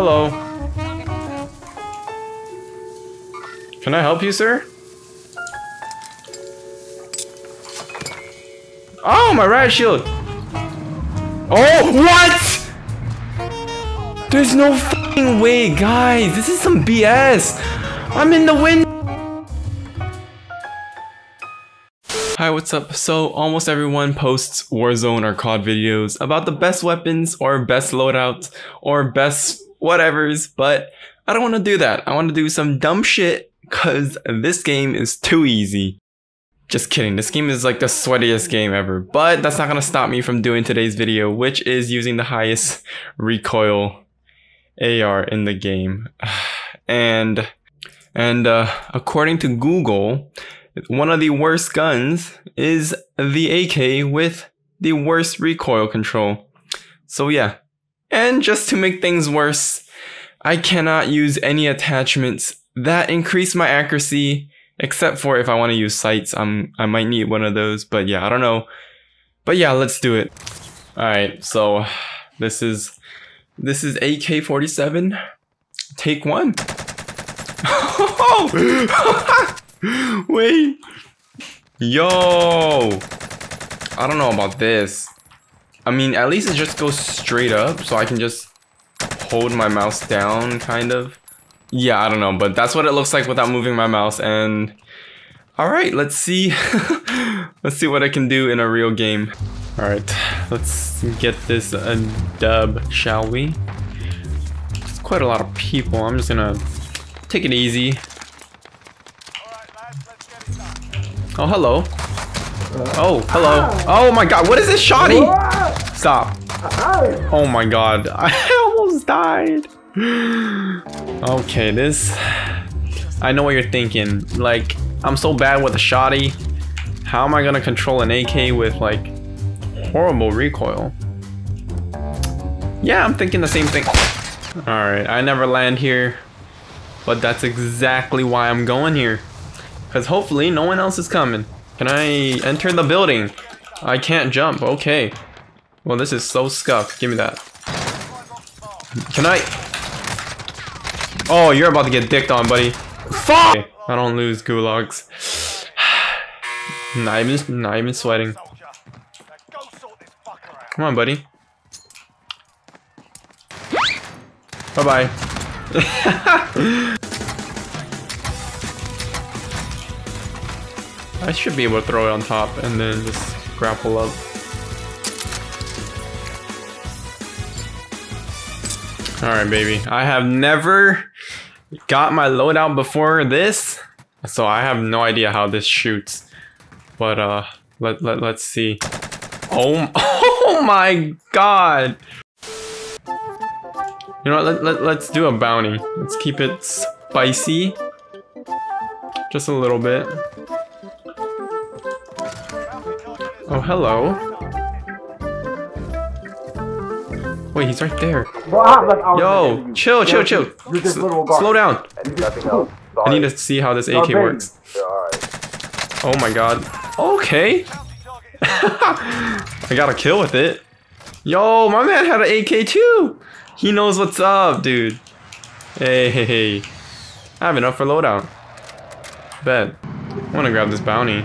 Hello. Can I help you, sir? Oh, my riot shield! Oh, what? There's no fucking way, guys. This is some BS. I'm in the wind. Hi, what's up? So, almost everyone posts Warzone or COD videos about the best weapons or best loadouts or best whatevers, but I don't want to do that. I want to do some dumb shit because this game is too easy. Just kidding, this game is like the sweatiest game ever, but that's not gonna stop me from doing today's video, which is using the highest recoil AR in the game. And, and uh, according to Google, one of the worst guns is the AK with the worst recoil control. So yeah, and just to make things worse, I cannot use any attachments that increase my accuracy except for if I want to use sights. I'm I might need one of those, but yeah, I don't know. But yeah, let's do it. All right, so this is this is AK-47. Take one. Wait. Yo. I don't know about this. I mean, at least it just goes straight up, so I can just hold my mouse down, kind of. Yeah, I don't know, but that's what it looks like without moving my mouse, and... Alright, let's see... let's see what I can do in a real game. Alright, let's get this a dub, shall we? It's quite a lot of people, I'm just gonna take it easy. Oh, hello. Oh, hello. Oh my god, what is this shoddy? Stop. Oh my god, I almost died. Okay, this... I know what you're thinking. Like, I'm so bad with a shoddy. How am I gonna control an AK with, like, horrible recoil? Yeah, I'm thinking the same thing. Alright, I never land here. But that's exactly why I'm going here. Because hopefully no one else is coming. Can I enter the building? I can't jump. Okay. Well, this is so scuffed. Give me that. Can I? Oh, you're about to get dicked on, buddy. Fuck! I don't lose gulags. not even, not even sweating. Come on, buddy. Bye-bye. I should be able to throw it on top and then just grapple up. Alright, baby. I have never got my loadout before this, so I have no idea how this shoots. But, uh, let, let, let's see. Oh, oh my god! You know what, let, let, let's do a bounty. Let's keep it spicy. Just a little bit. Oh, hello. Wait, he's right there. Yo, chill, chill, chill. Slow down. I need to see how this AK works. Oh my god. Okay. I got a kill with it. Yo, my man had an AK too. He knows what's up, dude. Hey, hey, hey. I have enough for loadout. Bet. I want to grab this bounty.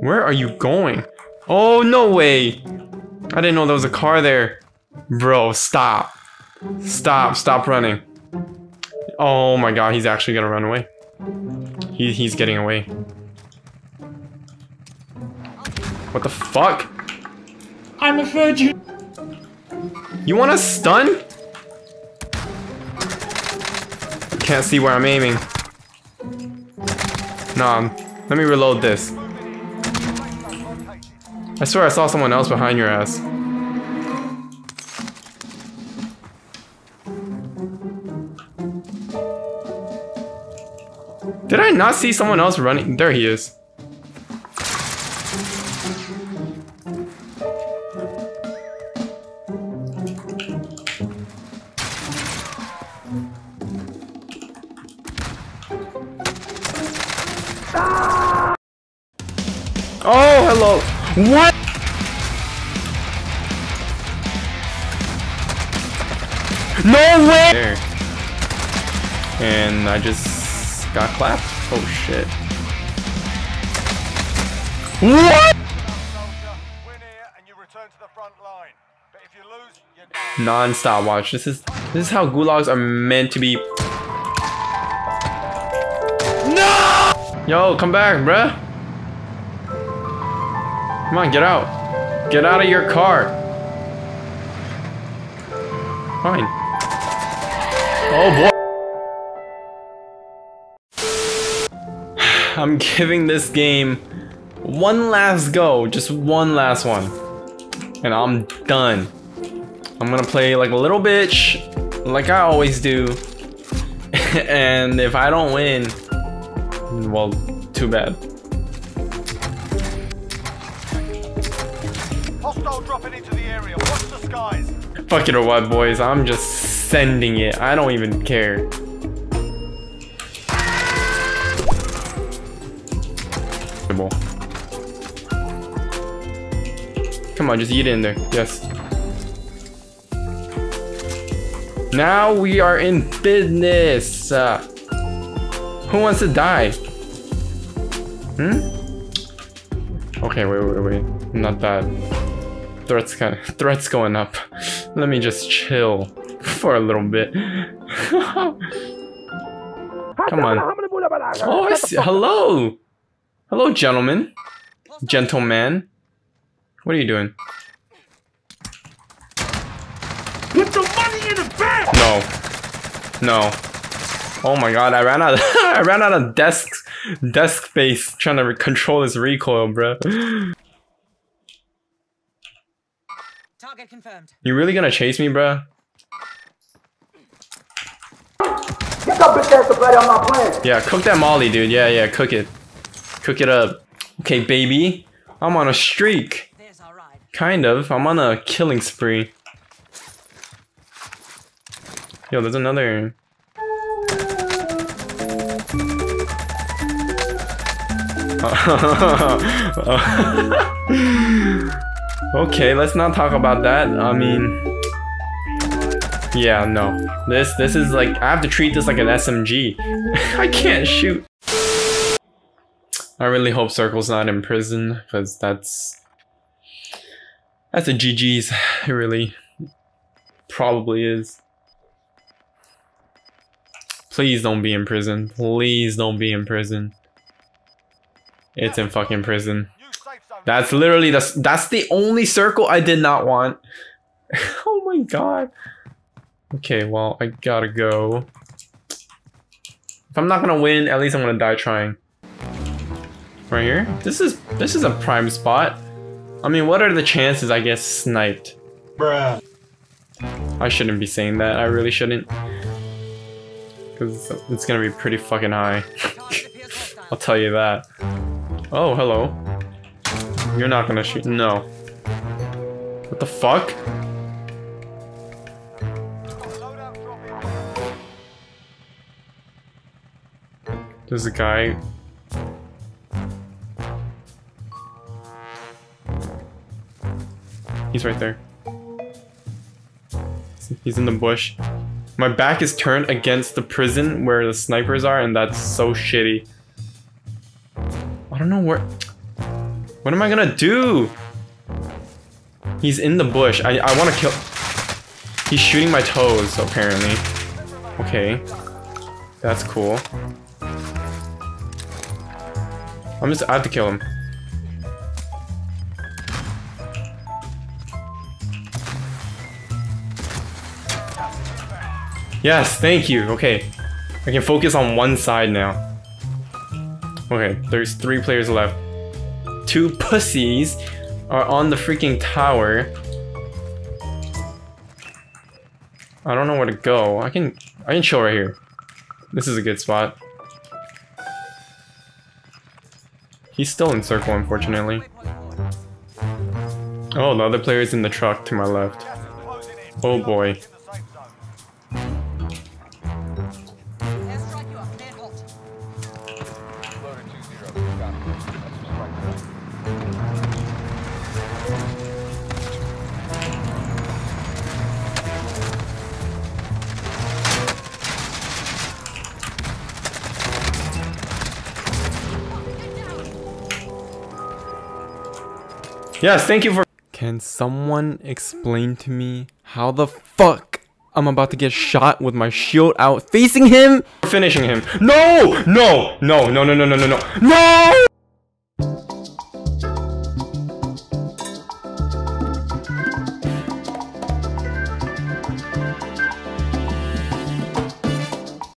Where are you going? Oh, no way. I didn't know there was a car there. Bro, stop. Stop, stop running. Oh my god, he's actually gonna run away. He, he's getting away. What the fuck? I'm a virgin. You want a stun? Can't see where I'm aiming. Nah, let me reload this. I swear I saw someone else behind your ass. Did I not see someone else running? There he is. Oh, hello. What? No way! There. And I just got clapped. Oh shit. What? Non-stop watch. This is this is how gulags are meant to be. No! Yo, come back, bruh. Come on, get out. Get out of your car. Fine. Oh boy. I'm giving this game one last go. Just one last one. And I'm done. I'm gonna play like a little bitch, like I always do. and if I don't win, well, too bad. Hostile dropping into the area. Watch the skies. Fuck it or what, boys? I'm just sending it. I don't even care. Come on, just eat it in there. Yes. Now we are in business. Uh, who wants to die? Hmm? Okay, wait, wait, wait. Not that. Threats kind of threats going up. Let me just chill for a little bit. Come on. Oh, I see. Hello. Hello, gentlemen. Gentleman. What are you doing? Put the money in the bag! No. No. Oh my god, I ran out of, I ran out of desk desk space trying to control this recoil, bro. Target confirmed. You really gonna chase me, bro? Get that bitch ass on my plane. Yeah, cook that molly, dude. Yeah, yeah, cook it. Cook it up. Okay, baby. I'm on a streak. Kind of. I'm on a killing spree. Yo, there's another. okay, let's not talk about that. I mean, yeah, no. This this is like I have to treat this like an SMG. I can't shoot. I really hope Circle's not in prison because that's that's a GG's. It really probably is. Please don't be in prison. Please don't be in prison. It's in fucking prison. That's literally the that's the only circle I did not want. oh my god. Okay, well, I gotta go. If I'm not gonna win, at least I'm gonna die trying. Right here? This is this is a prime spot. I mean, what are the chances I get sniped? Bruh. I shouldn't be saying that. I really shouldn't. Because it's gonna be pretty fucking high. I'll tell you that. Oh, hello. You're not gonna shoot- no. What the fuck? There's a guy. He's right there. He's in the bush. My back is turned against the prison where the snipers are, and that's so shitty. I don't know where... What am I gonna do? He's in the bush. I, I want to kill... He's shooting my toes, apparently. Okay. That's cool. I'm just... I have to kill him. Yes, thank you. Okay. I can focus on one side now. Okay, there's three players left. Two pussies are on the freaking tower. I don't know where to go. I can I can chill right here. This is a good spot. He's still in circle, unfortunately. Oh, the other player is in the truck to my left. Oh boy. Yes, thank you for. Can someone explain to me how the fuck I'm about to get shot with my shield out facing him? Finishing him. No! No! No, no, no, no, no, no, no. No!